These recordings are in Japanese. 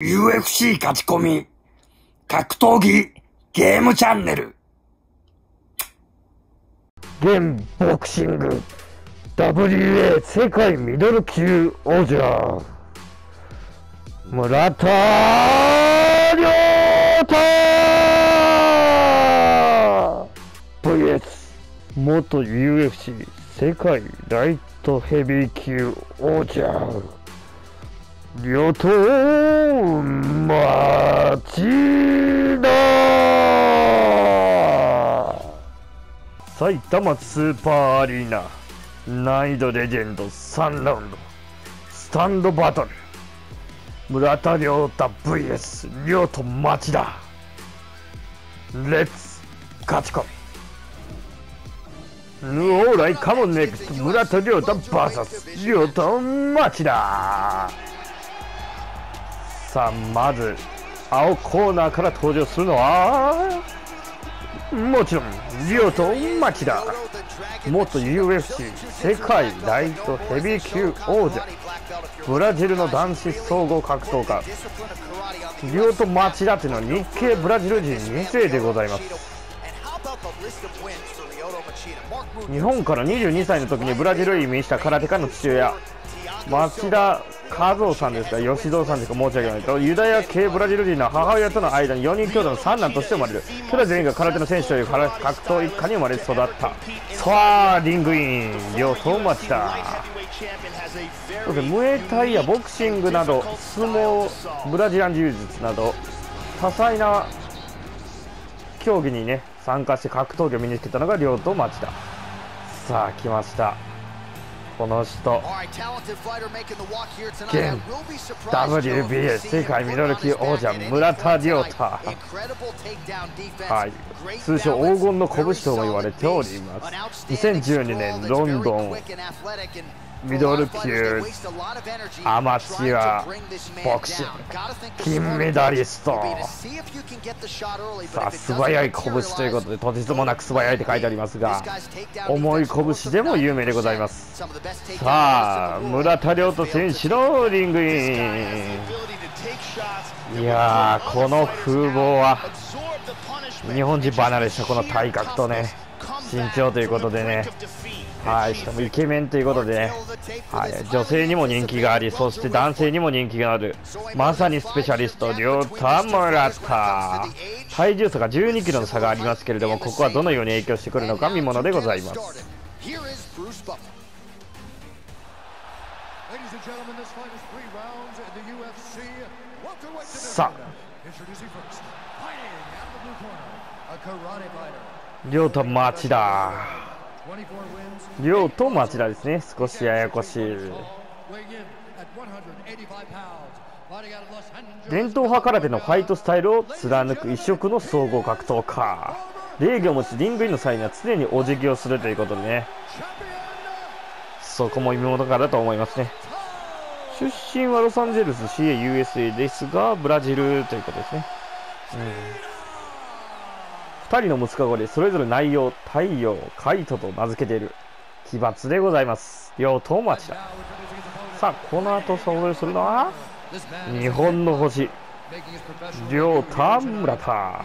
UFC 勝ち込み、格闘技ゲームチャンネル。現ボクシング。WA 世界ミドル級王者。村田亮太！VS 元 UFC 世界ライトヘビー級王者。両党町田埼玉スーパーアリーナ。難易度レジェンド3ラウンド。スタンドバトル。村田亮太 VS 亮と町田レッツ勝ち込み。オーライカモンネクスト村田亮太 VS 亮と町田さあまず青コーナーから登場するのはもちろんリオと町田。元 UFC 世界ライトヘビー級王者。ブラジルの男子総合格闘家。リオと町田というのは日系ブラジル人2世でございます。日本から22歳の時にブラジルへ移民した空手家の父親。町田和夫さんですか吉蔵さんですか申し訳ないと。ユダヤ系ブラジル人の母親との間に4人兄弟の三男として生まれる。兄弟全員が空手の選手という格闘一家に生まれ育った。さあリングイン両党町田そしてムエタイやボクシングなど相撲ブラジラン柔術など多彩な競技にね参加して格闘技を身につけたのが両党町田さあ来ました。この人。現 WBA 世界ミドル級王者村田亮太はい通称黄金の拳とも言われております2012年ロンドンミドル級アマチュアボクシング金メダリストさあ素早い拳ということでとてつもなく素早いって書いてありますが重い拳でも有名でございますさあ村田亮太選手のリングインいやーこの風貌は日本人離れしたこの体格とね身長ということでねはい、しかもイケメンということでね、はい、女性にも人気があり、そして男性にも人気がある、まさにスペシャリスト、両田村田。体重差が12キロの差がありますけれども、ここはどのように影響してくるのか見ものでございます。さあ、両田町田。亮と町田ですね。少しややこしい。伝統派空手のファイトスタイルを貫く異色の総合格闘家。礼儀を持ちリングインの際には常にお辞儀をするということでね。そこも見ものかだと思いますね。出身はロサンゼルス CAUSA ですがブラジルということですね、うん。2人の息子がでそれぞれ内容、太陽、カイトと名付けている奇抜でございます。両党町だ。さあ、この後遭遇するのは日本の星、両田村田。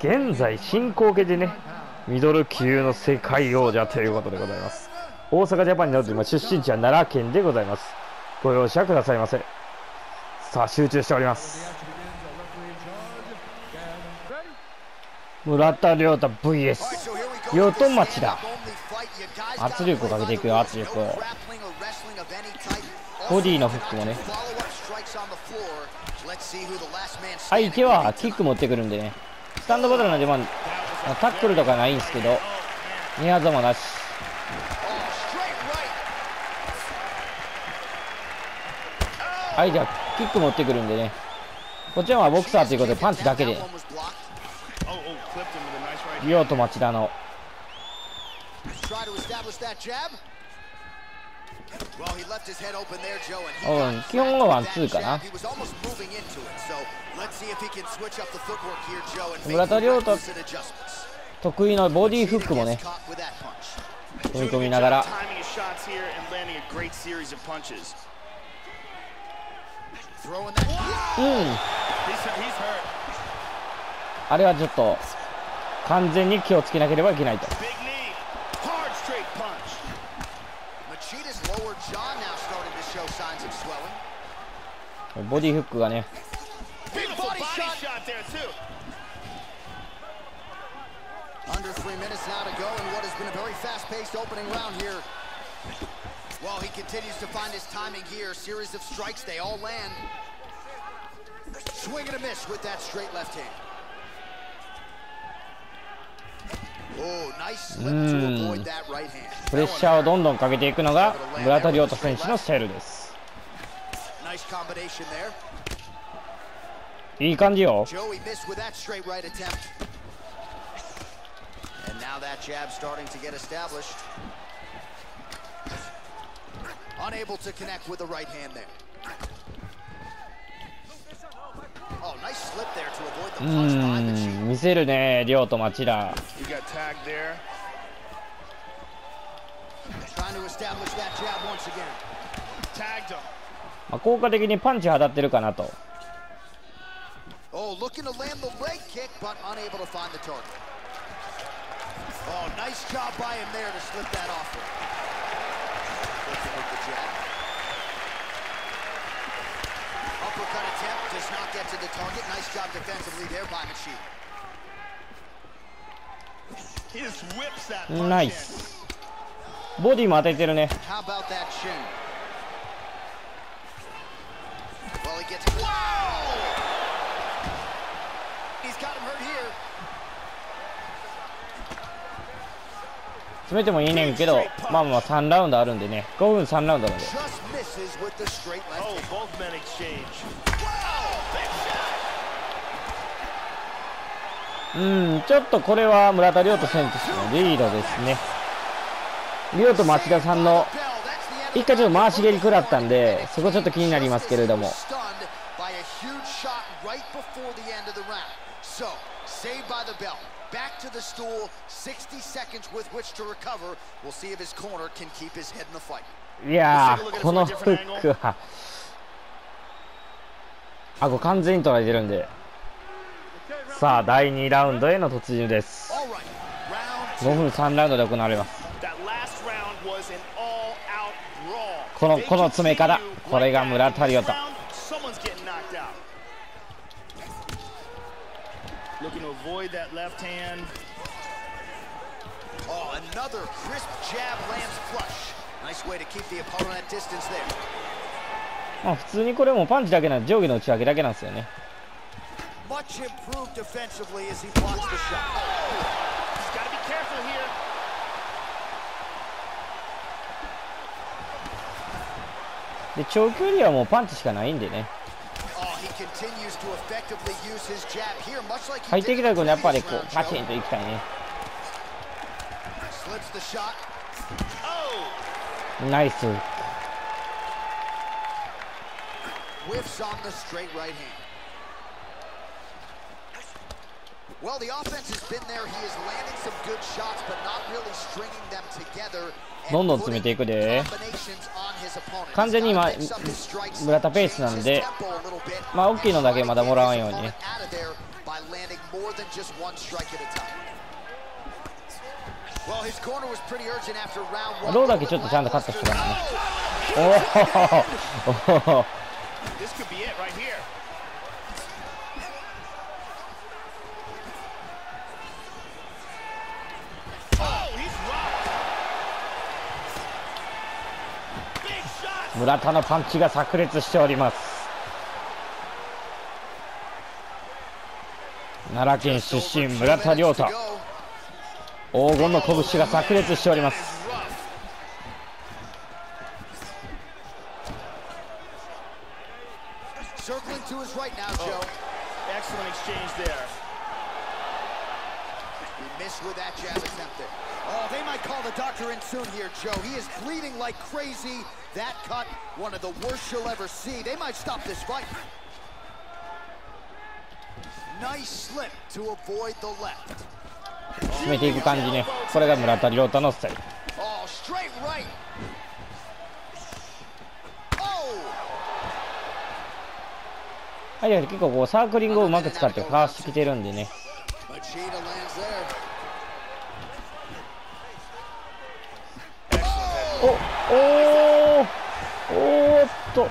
現在進行形でね、ミドル級の世界王者ということでございます。大阪ジャパンになると今出身地は奈良県でございます。ご容赦くださいませ。さあ、集中しております。村田亮太 VS 亮と町田圧力をかけていくよ圧力を。ボディのフックもね。相手はキック持ってくるんでね。スタンドバトルなんでまあタックルとかないんですけど寝技もなし。相手はキック持ってくるんでね。こっちはボクサーということでパンチだけで。リオと町田の。うん、基本はワンツーかな村田亮太。得意のボディフックもね。踏み込みながら.うん.あれはちょっと完全に気をつけなければいけないと.ボディフックがね. Under three minutes now to go in what has been a very fast-paced opening round here. Well, he continues to find his timing here. Series of strikes, they all land. Swing and a miss with that straight left hand. プレッシャーをどんどんかけていくのがブラタリオト選手のスタイルです。いい感じよ。う.ん見せるね亮と町田 He got tagged there. Trying to establish that jab once again. Tagged him. まあ、効果的にパンチ当たってるかなと Oh, looking to land the leg kick, but unable to find the target. Oh, nice job by him there to slip that off. Looking with the jab. Uppercut attempt does not get to the target. Nice job defensively there by Machida. He just whips that. スボディも当ててるね How about that shin? Well, he gets. Wow! He's got him hurt here. 詰めてもいいねんけどまあまあ3ラウンドあるんでね。5分3ラウンドなんで。Oh. うんちょっとこれは村田亮太選手のリードですね。亮と町田さんの一回ちょっと回し蹴り食らったんでそこちょっと気になりますけれども Back to the stool, 60 seconds with which to recover. We'll see if his corner can keep his head in the fight. いやーこのフックは顎完全に取られてるんでさあ第2ラウンドへの突入です All right, round 5分3ラウンドで行われます.このこの詰め方これが村.田亮 This 太 round, Someone's getting knocked out. Looking to avoid that left hand. Oh, another crisp jab lands flush. Nice way to keep the opponent at distance there. まあ普通にこれもパンチだけなんで上下の内訳だけなんですよね Much improved defensively as he blocks the shot. He's got to be careful here. で長距離はもうパンチしかないんでね入 he って did き in た the とこにやっぱり previous こう round, パチ Joe. ンといきたいね Slips the shot. Oh, ナイス Whiffs on the straight right hand. Well, the offense has been there. He is landing some good shots, but not really stringing them together. どんどん詰めていくで。完全に今村田ペースなんでまあ大きいのだけまだもらわんように。ローだけちょっとちゃんとカットしてたねおおおおおおおおおおお村田のパンチが炸裂しております。奈良県出身村田亮太.黄金の拳が炸裂しております That. Oh, cut, one of the worst you'll ever see. They might stop this fight. Nice slip to avoid the left. 詰めていく感じねこれが村田亮太のスタイル Oh, straight right. Oh! はい、結構こうサークリングをうまく使ってかわしてきてるんでね。おおと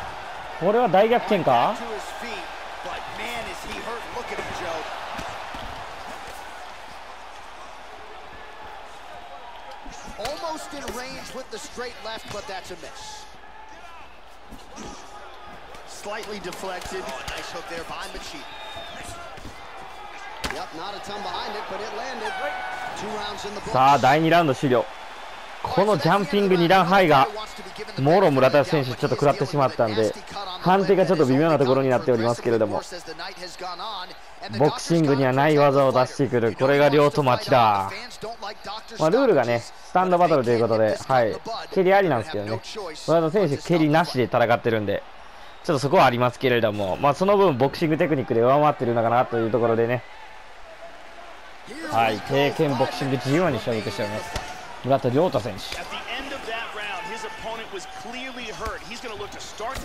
これは大逆転か？さあ第2ラウンド終了。このジャンピング2段ハイがもろ村田選手ちょっと食らってしまったんで、判定がちょっと微妙なところになっておりますけれども、ボクシングにはない技を出してくる、これが両と町だ。まあ、ルールがね、スタンドバトルということで、はい、蹴りありなんですけどね、村田選手、蹴りなしで戦ってるんで、ちょっとそこはありますけれども、まあ、その分、ボクシングテクニックで上回ってるのかなというところでね、はい、経験ボクシング G1 に所属しております。村田亮太選手。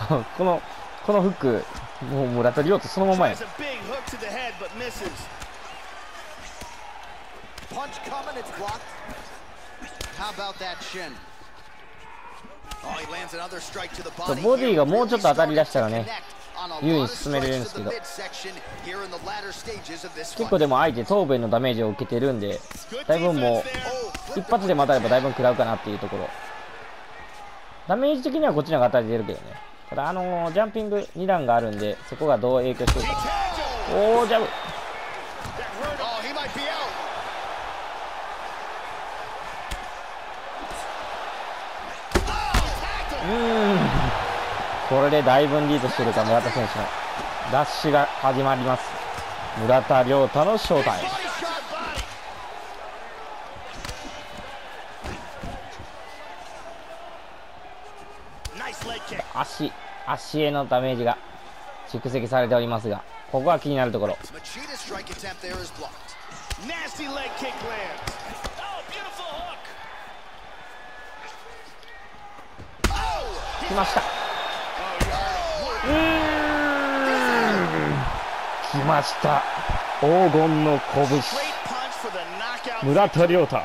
このこのフックもうモラトリオとそのままや。ボディがもうちょっと当たりだしたらね優位に進めれるんですけど。結構でも相手頭部へのダメージを受けてるんでだいぶもう一発でま当たればだいぶ食らうかなっていうところ。ダメージ的にはこっちの方が当たり出るけどね。ただ、あのージャンピング2段があるんで、そこがどう影響してるか。お、ジャブうん。これでだいぶリードしてるか、村田選手の。ダッシュが始まります。村田亮太のショータイム。Body shot. Nice leg kick. 足足へのダメージが蓄積されておりますがここは気になるところ。きました。ました。黄金の拳。村田亮太。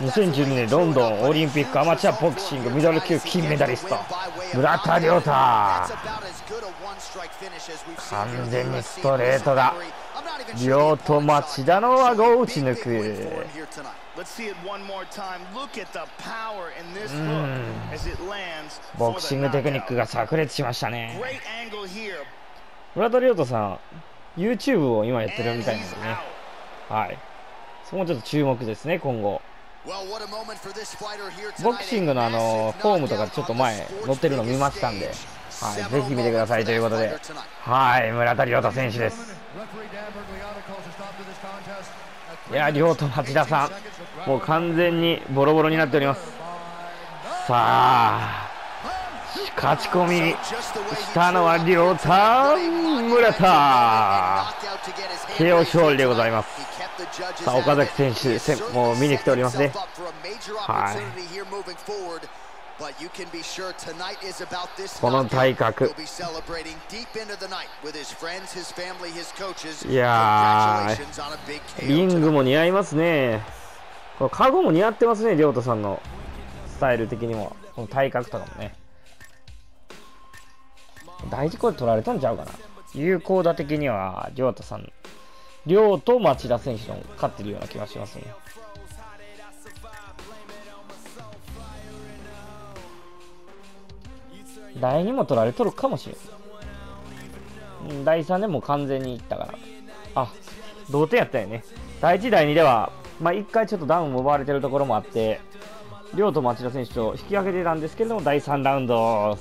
2012年ロンドンオリンピックアマチュアボクシングミドル級金メダリスト。村田亮太。完全にストレートだ。亮と町田の顎を打ち抜く。うん。ボクシングテクニックが炸裂しましたね。村田亮太さん YouTube を今やってるみたいなんでねはい。そこもちょっと注目ですね今後.ボクシングのあのフォームとかちょっと前載ってるの見ましたんで、はい、ぜひ見てくださいということではい村田亮太選手ですいや、亮と町田さん、もう完全にボロボロになっております。さあ、勝ち込みしたのは亮太、村田。KO 勝利でございます。さあ岡崎選手せもう見に来ておりますねはいこの体格いやーリングも似合いますね。このカゴも似合ってますね、亮太さんのスタイル的にも。この体格とかもね。大事故で取られたんちゃうかな。有効打的には、亮太さん、亮と町田選手の勝ってるような気がしますね。第2も取られとるかもしれん。うん第3でも完全にいったから。あ、同点やったよね。第1、第2では、まあ、1回ちょっとダウンを奪われてるところもあって、亮と町田選手と引き分けてたんですけれども、第3ラウンド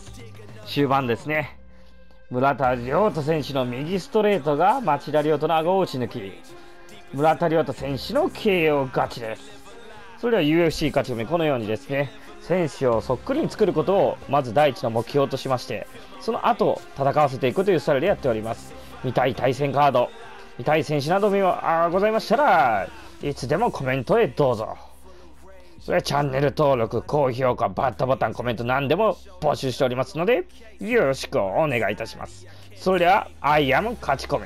終盤ですね。村田亮太選手の右ストレートが町田亮太の顎を打ち抜き、村田亮太選手の KO 勝ちです。それでは UFC 勝ち組、このようにですね、選手をそっくりに作ることをまず第一の目標としまして、その後戦わせていくというスタイルでやっております。見たい対戦カード、見たい選手などもございましたら、いつでもコメントへどうぞ。それチャンネル登録、高評価、 bad ボタン、コメント何でも募集しておりますので、よろしくお願いいたします。それでは、 I am 勝ち込み。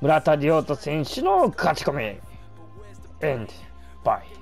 村田諒太選手の勝ち込み。 End、bye。